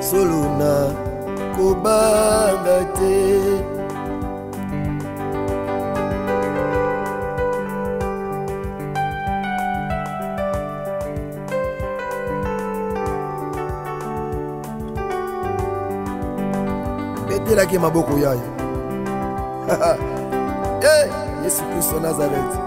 solo na kobanga te betelaki maboko yayo hey, eh, yesu kristo nazareti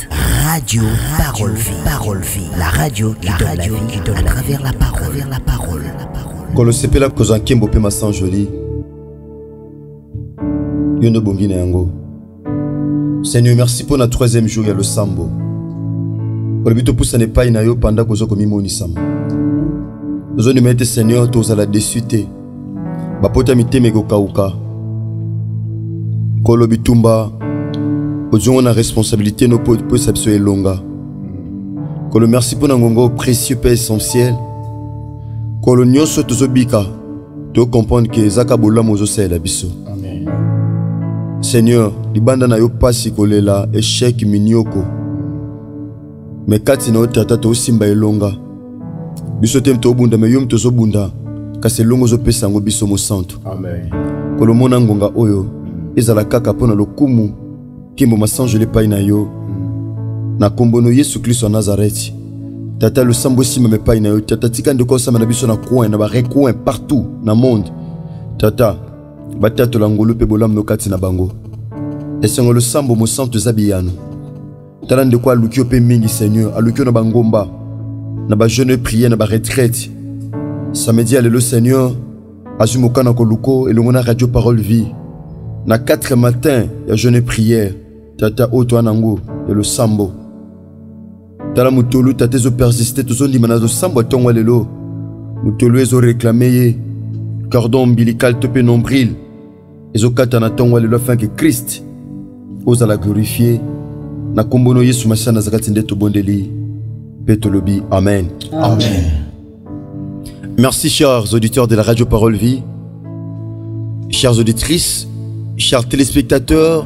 Radio, parole, vie, parole, vie. La radio, la radio, qui donne à travers la parole, la parole, la parole. Kolo sepela koza kembo pe masan joli. Yondo bongi na yango. Seigneur, merci pour notre troisième jour ya losambo. Olobi to pousa ne pai na yo panda kozo komi monisama. Ozo ni mete Seigneur tozala déçu te. bapota mitema ekokauka kolo bitumba ozongo na responsabilité no mpo esa biso elonga kolo merci mpo na ngongo précieux mpe essentiel kolo nyonso tozobika tocomprendre ke ezaka bolamu ozosalela biso seigneur libanda na yo mpasi kolela echec minioko me kati na yo tata tosimba elonga biso te tobunda me yo mi tozobunda kasi elonga ozopesa yango biso mosantu kolomona ngonga oyo ezala kaka mpo na lokumu nkembo masanjoli epai na yo na nkombo no yesu klisto ya nazareti tata losambo esimama epai na yo tata tika ndeko osamba na biso na coin na barecoin partout na monde tata batatola ngolu mpe bolamu no kati na bango esengo losambo mosantu eza biyano tala ndeko aluki yo mpe mingi seigneur aluki yo na bangomba na bajeune priere na baretraite samedi ya lelo seigneur azwi mokana koluko elongo na radio parole vie na 4 matin ya jeune priere tata oyo toa nango ya losambo tala motolu tata ezopersiste tozondima na losambo ya ntongo ya lelo motolu ezoreklame ye cordon ombilical to mpe nombril ezokata na ntongo ya lelo afin ke krist ozala glorifie na nkombo no yesu masiya naza kati nde tobondeli mpe tolobi amen, amen. amen. merci chers auditeurs de la radio parole vie chers auditrices chers téléspectateurs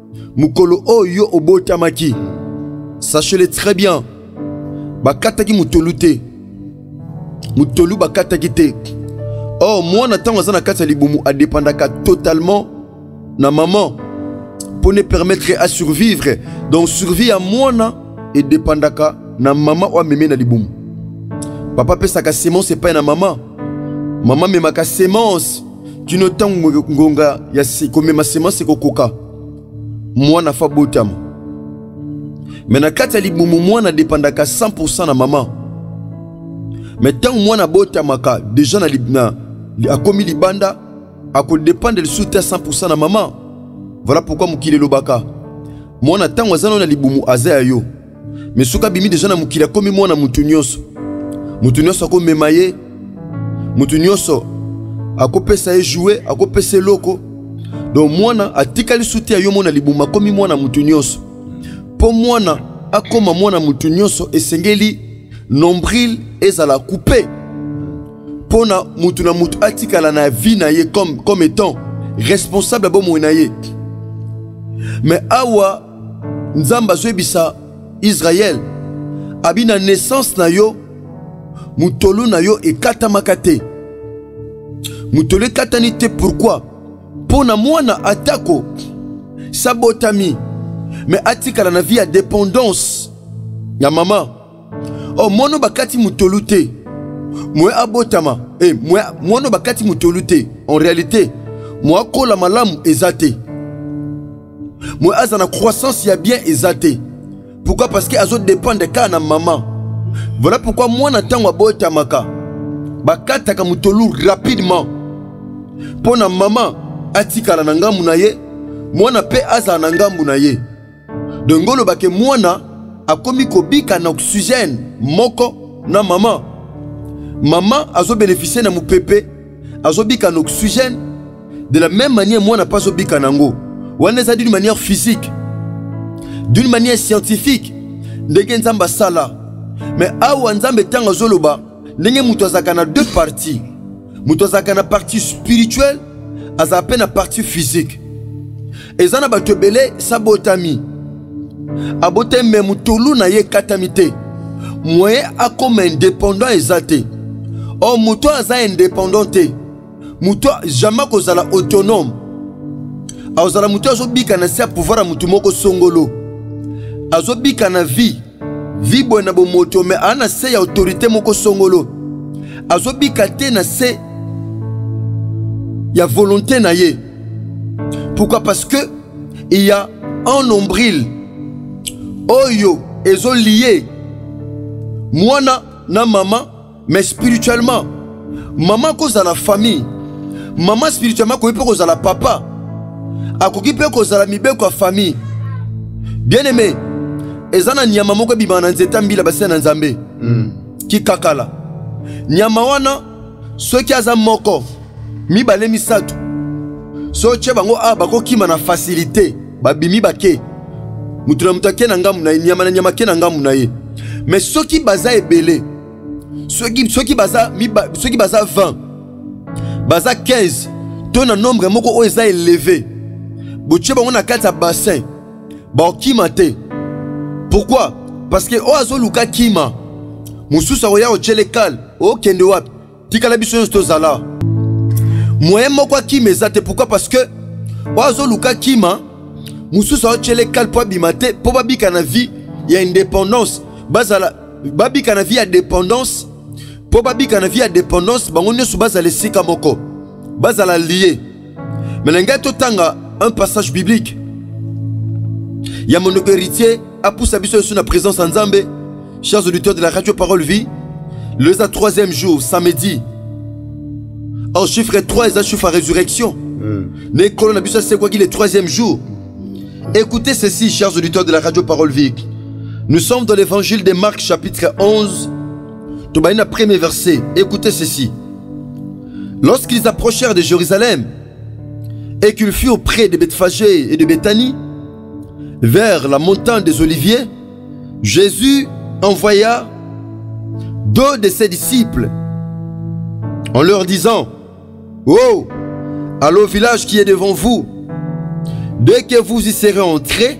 mokolo oyo yo obotamaki sachele très bien bakataki motolu te motolu bakataki te or oh, mwana ntango aza na kati ya libumu adepandaka totalement na maman mpo ne permettre a survivre donc survie ya mwana edepandaka na mama oyo amemi na libumu papa apesaka semence epai na mama mama amemaka semence kino ntango ngonga ya komema semence ekokoka mwana fa botama me na kati ya libumu mwana depandaka 100 na mama me ntango mwana abotamaka deja na, na akomi libanda akodependre lisusu te 100 na mama voilà pourquoi mokili elobaka mwana ntango aza nano na libumu aza ya yo mais soki abimi deja na mokili akomi mwana motu nyonso motu nyonso akomema ye motu nyonso akopesa ye joue akopesa eloko donc mwana atikali suti ya yo mona libuma akomi mwana motu nyonso mpo mwana akoma mwana motu nyonso esengeli nombril ezala coupe mpo na motu na motu atikala na vie na ye comme, comme étant responsable ya bomoi na ye mais awa nzambe azoyebisa israel abi na naissance na yo motolu na yo ekatamaka te motolu ekatani te pourkui mpo na mwana atako sabotami me atikala na vie ya dependance ya mama oh mono bakati mutolu te moye abotama eh, mono bakati mutolu te en réalité moye akola malamu eza te moye aza na croissance ya bien eza te pourquoi parce que azo dépendre kaka na mama voilà pourquoi mwana ntango abotamaka bakataka mutolu rapidement mpo na mama atikala na ngambu na ye mwana mpe azala na ngambu na ye donc ngoloba ke mwana akomi kobika na oxygène moko na mama mama azobénéficie na mopepe azobika na oxygène de la même manière mwana mpe azobika na yango wana eza d'une manière physique d'une manière scientifique ndenge nzambe asala mais awa nzambe ntango azoloba ndenge moto azalaka na deux parties moto azalaka na partie spirituelle azala mpe na partie physique eza na bato ebele sabotami abotami me motolu na ye ekatami te moyen akoma indépendant eza te or moto aza indépendant te moto jamais akozala autonome akozala moto azobika na se ya pouvoir ya moto moko songolo azobika na vie vie boye na bomoto me aa na se ya autorité moko songolo azobika te na se ya volonté na ye pourquoi parce que il y a un nombril oyo ezolie mwana na mama mais spirituellement mama akozala na famille mama spirituellement akoki mpe kozala papa akoki mpe kozala mibeko ya famille bien aimé eza na nyama moko ebimaka na nzete ya mbila basila na nzambe mm. kikakala nyama wana soki aza moko mibale misato soki otye bango awa bakokima na facilité babimi bake moto na moto ake na ngambo na ye nyama na nyama ake na ngambo na ye me soki baza ebele soki, soki baza, miba, soki baza 20 baza 15 to na nombre moko oyo eza eleve botye bango na kati ya bassin baokima te pourquoi parce que oyo azoluka kima mosusu akoya kotyele kale okende wapi tikala biso nyonso tozala moyen moko akima eza te pourquoi parce que oyo azoluka kima mosusu aotyela ekale mpo abima te mpo babika na vie ya indépendance bazala babika na vie ya dépendance mpo babika na vie ya dépendance bango nyonso bazala esika moko bazala lie Mais na ngai totanga un passage biblique ya mono héritier apusa biso yesu na présence ya nzambe chers auditeurs de la radio parole vie le eza troisième jour samedi au chiffre 3 eza chiffre ya résurrection mm. na ekolo na biso asekwaki le troisième jour écoutez ceci chers auditeurs de la radio parole vie nous sommes dans l'évangile de marc chapitre 11 tobandi na premier verset écoutez ceci lorsqu'ils approchèrent de Jérusalem et qu'ils furent auprès de Bethphagée et de Bethany vers la montagne des Oliviers, Jésus envoya deux de ses disciples en leur disant, Oh, à au village qui est devant vous. Dès que vous y serez entrés,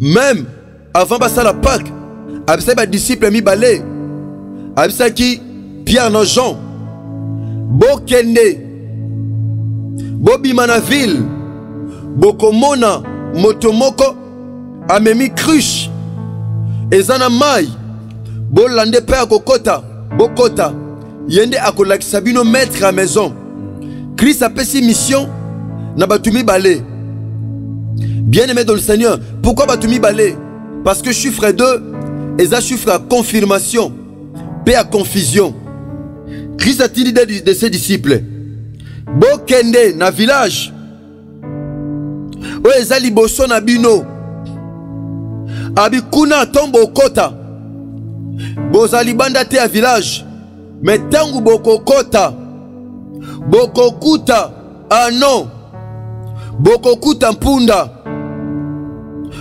meme avant basala pake abisaki badisiple mibale abisaki pierre na jean bokende bobima na ville bokomona moto moko amemi cruche eza na mai bolande mpe akokota bokota ye nde akolakisa bino maître ya maison krist apesi mission na bato mibale bien aimé dans le seigneur pourquoi bato mibale parce que chiffre 2 eza chiffre ya confirmation mpe ya confusion krist atindi de, de ses disciples bokende na village oyo eza liboso na bino abi kuna ntongo bokota boza libanda te ya village me ntango bokokota bokokuta ano bokokuta mpunda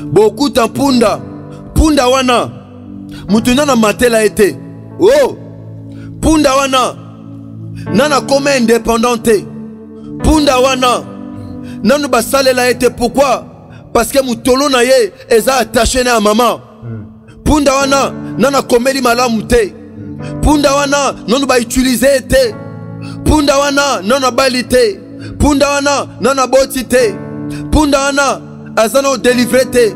bokuta mpunda mpunda wana moto nana matela ye te o oh! mpunda wana nana koma independant te punda wana nanu basalela ye te pourquoi parce que motolo na ye eza attache na ya mama punda wana nanu akomeli malamu te punda wana nanu bautilize ye te punda wana nanu abali te punda wana nanu aboti te punda wana aza na odelivre te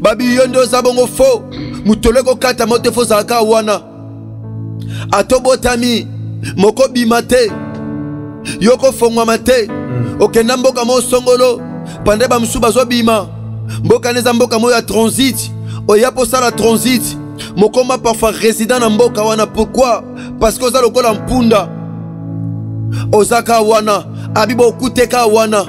babi yo nde oza bongo fo motolo ekokata mo te fo ozalaka wana atobotami mokobima te yo kofongwama te hmm. okenda mboka mo songolo pande bamosusu bazobima mboka neza mboka mo ya transit oya mpo osala transit mokoma parfois résident na mboka wana pourquoi parce que oza lokola mpunda oza ka wana abi bokute ka wana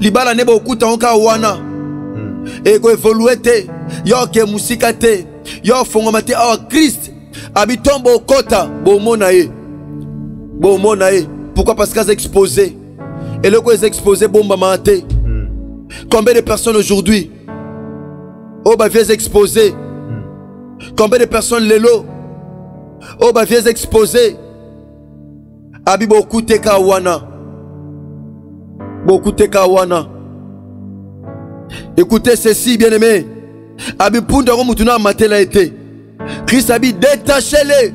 libala nde bokuta yango ka wana hmm. ekoevolue te yo oke mosika te yo ofongama te awa krist abi ntongo bokota bomona ye bomona ye pourquoi parce que aza expose eloko eza expose ebombamaka te hmm. combien de personnes aujourd'hui oyo bavie eza expose combien de personnes lelo oyo bavies expose abi bokuteka wana bokuteka wana écoutez ceci bien aimé abi mpundu yango motu na amatela ye te kristo abi detache le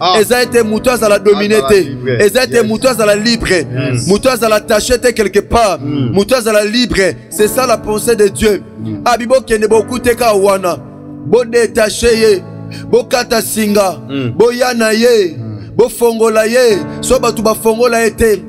Ah. eza ete moto azala domine te eza ete moto azala libre moto azala tache te quelque part moto hmm. azala libre c'est ça la pensée de dieu hmm. abi bokende bokuteka wana bodetache ye bokata singa hmm. boya na ye bofongola ye so bato bafongola ye te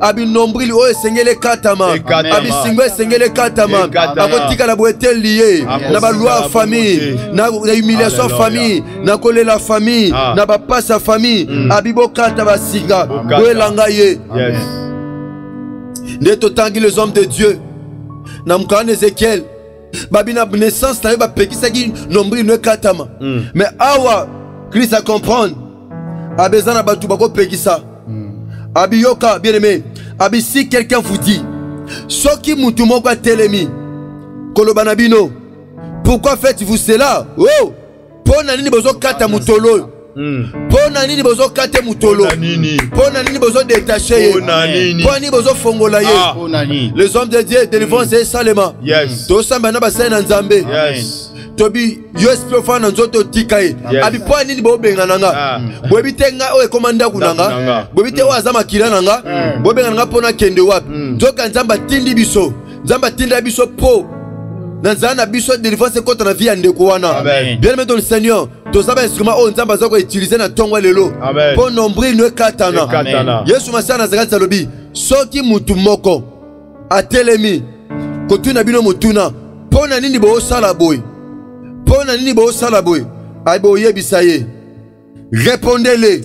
abinombrili oyo esengeli ekatama abisingo esengeli ekatama akotikala boye te liye na balwa ya famille na humiliation ya famille na kolela famille ah. na bapasi ya famille mm. abibokata basinga boyelanga ye nde totangi les hommes de dieu na mokanda na ezekiele babi na naissance na ye bapekisaki nombril no ekatama mm. mais awa christ a comprendre abi eza na bato bakopekisa mm. abi yoka bien aimé abi si quelqu'un vous dit soki motu moko atelemi koloba na bino pourquoi faites-vous cela oh mpo na nini bozokata motolo oyo hmm. mpo na nini bozokate motolo mpo na nini bozodetache ye mpo na nini bozofongola ye ah. les hommes de dieu délivrance hmm. esalema tosamba na basali na nzambe tobi yo esprit ofana na nzoto otika ye abi mpo ya nini bobengana nga ah. boyebi te ngai oyo ekoma ndako na nga boyebi te oyo aza makila na nga hmm. bobengana nga mpo nakende wapi nzoka nzambe atindi biso nzambe atindela biso po nazala na biso délivrance ekota na vie ya ndeko wana bien aimé dans le seigneur toza bainstrument oyo nzambe aza koutilize na ntongo ya lelo mpo nombril no ekatana yesu masiya nazakati alobi soki motu moko atelemi kotuna bino motuna mpo na nini boosala boye mpo na nini boosala boye aye boyebisa ye repondele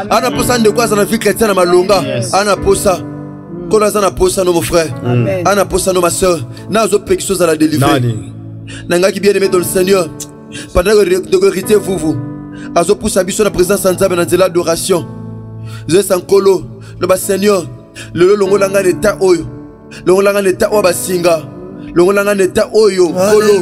ana mposa ndeko aza na vie chrétien na malonga ana mposa nkolo aza na mposa no mon frère ana mposa no ma sœur na azopekisa ozala délivré nangaki bien aimé dans le seigneur pendant que héritier vuvu azopusa biso na présence ya nzambe na nzela adoration zesa nkolo loba seigneur lelo longola ngai na etat oyo longola nga na eta oyo basinga longola nga na eta oyo nkolo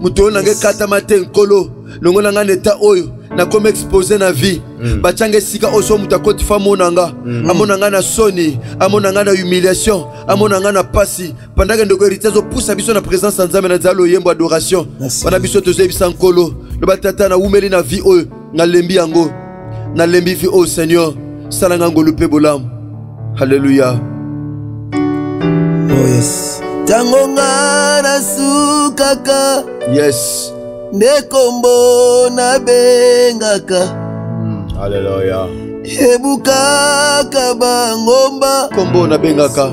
moto oyo nanga ekatama te nkolo longola nga na eta oyo nakomi expose na vie mm. batyanga esika oyo so moto akoti fa amona nga mm. amona nga na soni amona nga na humiliation amona nga na mpasi pandaka ndeko héritier azopusa biso na présence ya nzambe na nzala loyembo adoration wana biso tozoyebisa nkolo loba tata nawumeli na vie oyo nalembi yango nalembi vi oyo seigneur sala nga ngolu mpe bolamu halleluya oh yes ntango nga nasukaka yes nde kombo nabengaka hmm, halleluya ebukaka bangomba kombo nabengaka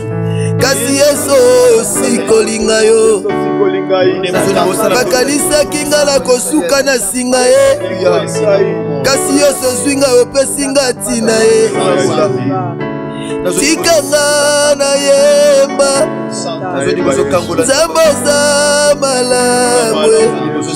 kasi yesu osikolinga yo bakanisaki nga na kosuka na singa ye kasi yesu ozwi nga opesi nga ntina ye tika nga na yemba nzambe oza malamu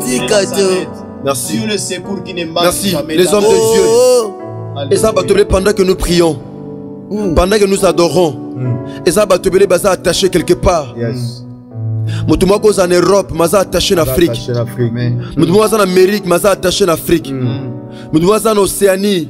tika to Merci. Dieu le secours qui ne manque Merci. jamais Les hommes de d'amour. Dieu. Oh, Et ça, bah, Tobele, pendant que nous prions, Mm. pendant que nous adorons, et ça, bah, Tobele, bah, ça attaché quelque part. Yes. Moto moko aza na Europe, maza attaché na Afrique. Attaché l'Afrique. Moto moko aza na Amérique, maza attaché na Afrique. Moto moko aza na Océanie.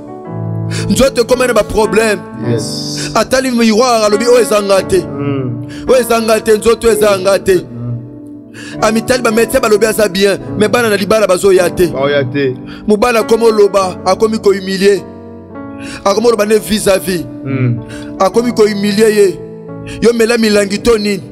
nzoto ekoma na baproblème atali miroir alobi oyo eza nga te hmm. oyo eza nga te nzoto eza nga te hmm. amitali bamédecin balobi aza bien me bana na libala bazoya te mobali akomi oloba akomi kohumilie akomi oloba nde vis à vis hmm. akomi kohumilie ye yo mela milangi to nini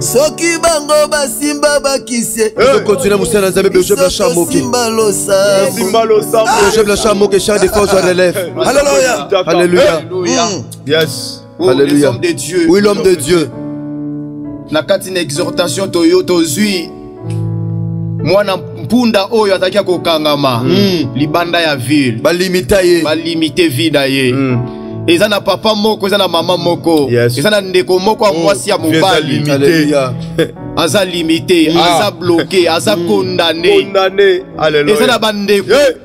soki bango basimba bakisi ezokontinue eh. mosala na nzambe bejeb la char mokesimba losabejeb la char moke char de force relève alleluya alleluya hmm. yes oh, alleluya oui l'homme de dieu na kati na exhortation toyo tozwi mwana mpunda oyo azalaki ya kokangama mm. libanda ya ville balimita ye balimite vie na ye mm. eza na papa moko eza na mama moko yes. eza na ndeko moko ya mm. mwasi ya mobali aza limite mm. aza bloke aza mm. condamne eza na bandeko hey.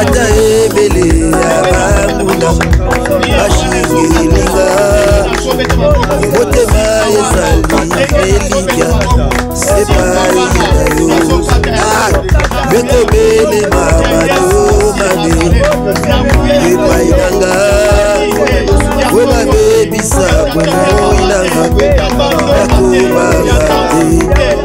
ata ebele ya banguna bashingelinga motema ezali elikya sepali na yo bekobelema bato mabe epai na nga we babebisa bomoi na nga nakobanga te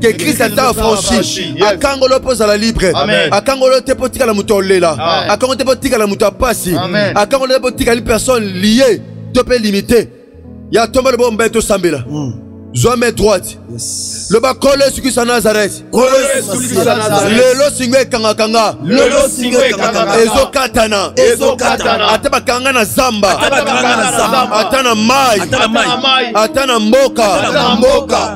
que Christ ata affranchi akangolo mpo ozala libre akangolo te mpo otikala moto ya olela akangolo te mpo otikala moto ya pasi akangolo te mpo otikali personne liye to mpe limite ya tomba lobo mbaye tosambela mm. zwa main droite loba kolo esukisa nazareth lelo singo ekangakanga ezokatana ata bakanga na zamba ata na mai ata na mboka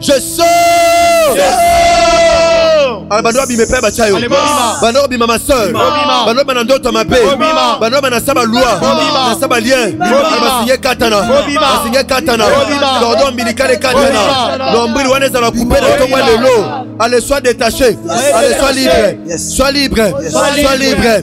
Je sors! Je sors! Alors, bando abima epai batya yo bando obima ma sœur bando obima na ndoto mabe bando obima na sa baloi na sa balien basingi ekatana basingi ekatana cordon ombilical ekatana lombili wana ezala coupe na ntongo lelo ale soit détaché ale soit libre soit libre soit libre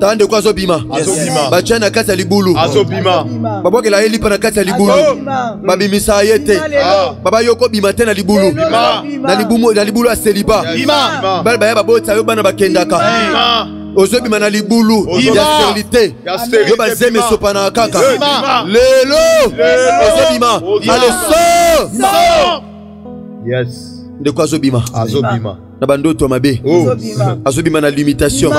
tala ndeko azobima batya na kati ya libulu babwakela ye lipa na kati ya libulu babimisa ye te ah. baba yo kobima te na libulu na libulu ya seliba bale baya babotisa yo bana bakendaka ozobima na libulu ya sterilite yo bazemi esopanaka kaka lelo ozobima aleso ndeko azobima na bandoto ya mabe oh. azobima na limitation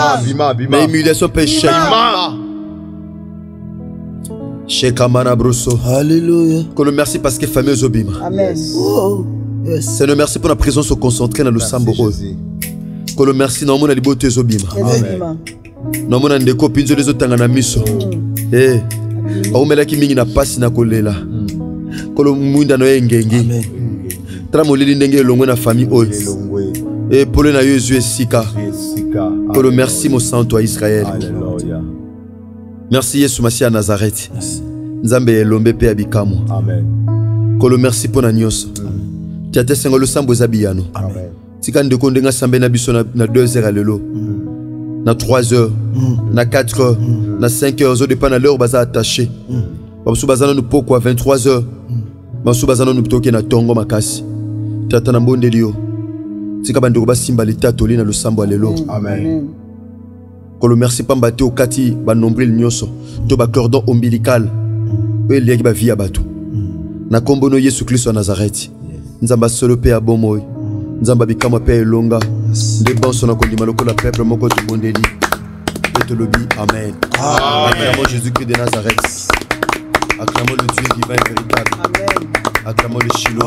na humiliation mpe shema shekamana broso alleluya kolo merci parce que famille ezobima oh, seigneur merci mpo na présence oconcentre na losambo oyo kolo merci na omona liboto ezobima namona ndeko pinzoli ezotanga na miso hey. Eh, aumelaki mingi na mpasi na kolela kolo mwinda na yo engengi tala molili ndenge elongwe na famille oyo epole eh, na yo ezwi esika kolo merci mosantu ya israele merci yesu masiya ya nazareti nzambe ya elombe mpe ya bikamwa kolo merci mpo na nyonso tia te sengo losambo eza biyano Amen. tika ndeko ndenge asambeli na biso na 2 heures ya lelo mm. na 3 heures mm. na 4 heures mm. na 5 heures ozodepa na lheure baza attaché bamosusu baza nanu pokwa 23 heures bamosusu baza nanu toke na ntongo makasi tata na mbondeli yo tika bandeko basimba litatoli na losambo ya lelo amen, amen. kolo merci pamba te okati banombril nyonso to bacordon ombilical oyo eliaki bavie ya bato mm. na nkombo no yesu kristo ya nazareti nzambe asolo mpe ya bomoi mm. nzambe abikamwa mpe ya elonga nde bonso na kondima lokola peple moko tobondeli mpe tolobi amen acclamons jésus-christ de nazareth acclamons le dieu divin véritable acclamons le chilo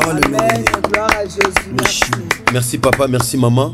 merci papa merci maman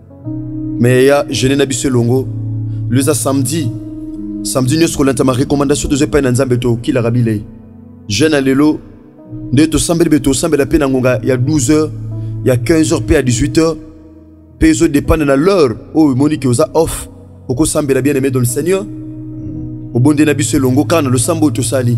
mais ya jeune na biso elongo lo eza samedi samedi nyonso kolantama recommandation toza epai na nzambe tokilaka bilei jeune ya lelo nde tosambeli be tosambela mpe na ngonga ya 12 heures ya 15 heures mpe ya 18 heures mpe ezodepende na l'heure oyo emoni ke oza off okosambela bien aimé dans le seigneur obonde na biso elongo kaka na losambo oyo tosali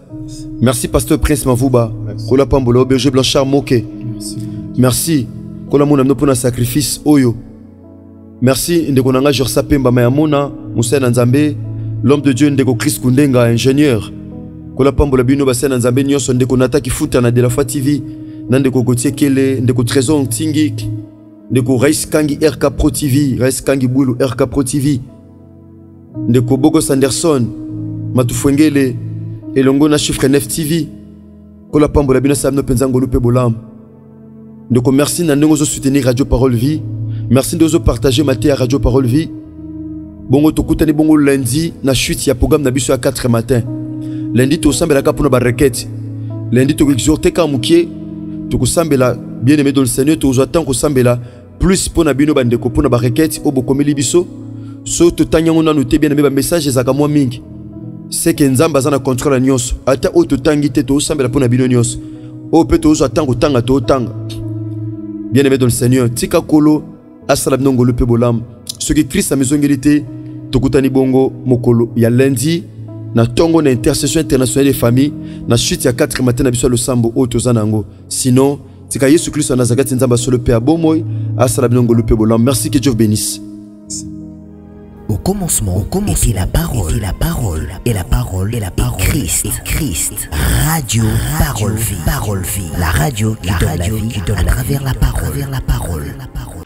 Merci Pasteur Prince Mavuba. Kola Pambolo, Berger Blanchard Moke. Merci. Kola Mona no pona sacrifice oyo. Merci ndeko nanga Jorsa Pemba Mayamona, Moussa Nzambe, l'homme de Dieu ndeko Chris Kundenga ingénieur. Kola Pambola bino basana Nzambe nyonso ndeko Nata Kifuta na De La Foi TV, na ndeko Gauthier Kele, ndeko Trésor Ntingi, ndeko Rais Kangi RK Pro TV, Rais Kangi Bulu RK Pro TV. Ndeko Bogo Sanderson, Matufwengele, elongo na Chiffre 9 TV, Kola Pambola Bino Sabno Penzango Lupe Bolam. Ndeko merci na ndenge ozo soutenir Radio Parole Vie. Merci de ozo partager ma à Radio Parole Vie. Bongo tokutani bongo lundi na chute ya programme na biso à 4 matin. Lundi to sambela ka pona ba requête. Lundi to exhorter ka mukie, to ko sambela bien aimé dans le Seigneur, to ozo temps ko sambela plus mpo na bino bandeko mpo na barequete oyo bokomeli biso soki totangi yango nanu te bien abe bamessage ezalaka mwa mingi seke nzambe aza na controle ya nyonso ata oyo totangi te toosambela mpo na bino nyonso oyo mpe tozwa ntango tanga tootanga bien aimé dans le seigneur tika kolo asala bino ngolu mpe bolamu soki krist amizongeli te tokutani bongo mokolo ya lundi na ntongo na intercession internationale ya famille na suite ya 4 matin na biso ya losambo oyo toza na yango Sinon, tika Yesu Kristo ya Nazareti Nzambe ya solo mpe ya bomoi asala bino ngolu mpe bolamu. Merci que Dieu bénisse. Au commencement, au commencement était la parole, était la parole, et la parole, et la parole, Christ, et Christ. Radio, parole, vie, parole, vie. La radio, la radio, qui donne à travers la parole, la parole, la parole.